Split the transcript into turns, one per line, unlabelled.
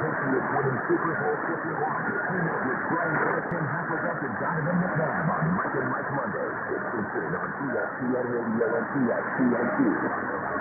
Patriots winning Super Bowl 51. Team up with Brian Erickson, Hasselbeck, and Donovan McNabb on Mike and Mike Monday. It's featured on ESPN Radio and ESPN2.